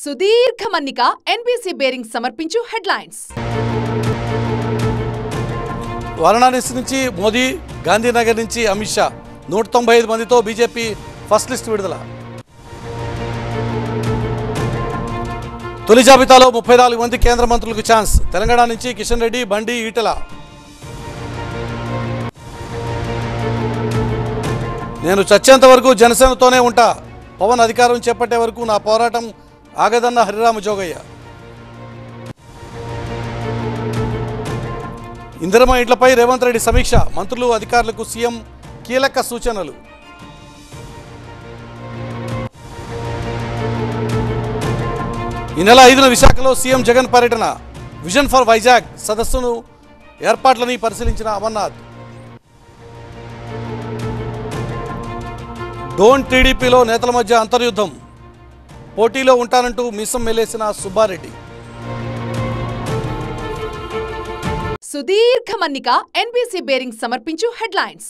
సుదీర్ఘ మన్నిక NBC bearing సమర్పించు హెడ్లైన్స్. వారణాసి నుంచి మోదీ గాంధీనగర్ నుంచి అమిత్ షా నూట తొంభై ఐదు మందితో బీజేపీ ఫస్ట్ లిస్ట్ విడుదల. తొలి జాబితాలో ముప్పై నాలుగు మంది కేంద్ర మంత్రులకు ఛాన్స్. తెలంగాణ నుంచి కిషన్ రెడ్డి బండి ఈటల. నేను చచ్చేంత వరకు జనసేనతోనే ఉంటా. పవన్ అధికారం చేపట్టే వరకు నా పోరాటం ఆగదన్న హరిరామ జోగయ్య. ఇందిరమ్మ ఇంట్లపై రేవంత్ రెడ్డి సమీక్ష మంత్రులు అధికారులకు సీఎం కీలక సూచనలు. ఈ నెల ఐదున విశాఖలో సీఎం జగన్ పర్యటన. విజన్ ఫర్ వైజాగ్ సదస్సును ఏర్పాట్లని పరిశీలించిన అమర్నాథ్. డోన్ టీడీపీలో నేతల మధ్య అంతర్యుద్ధం. పోటీలో ఉంటానంటూ మిసం మెలేసిన సుబ్బారెడ్డి. సుదీర్ఘ మన్నిక ఎన్బీసీ బేరింగ్ సమర్పించు హెడ్లైన్స్.